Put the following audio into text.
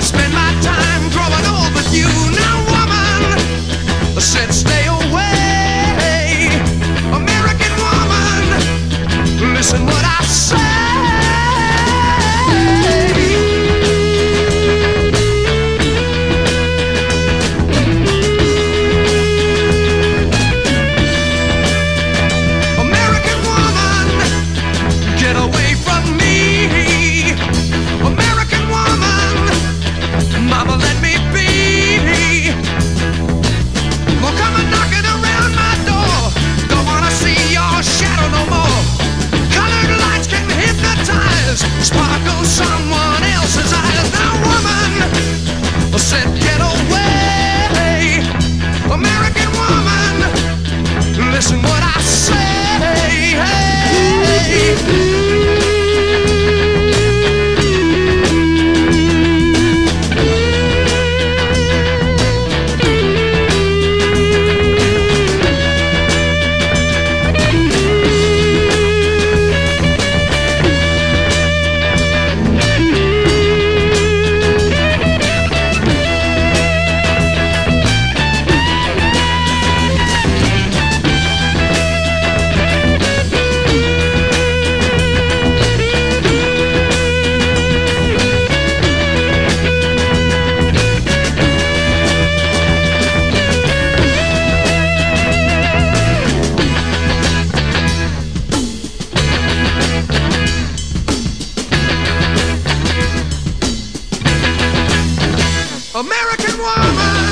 spend my time. American woman.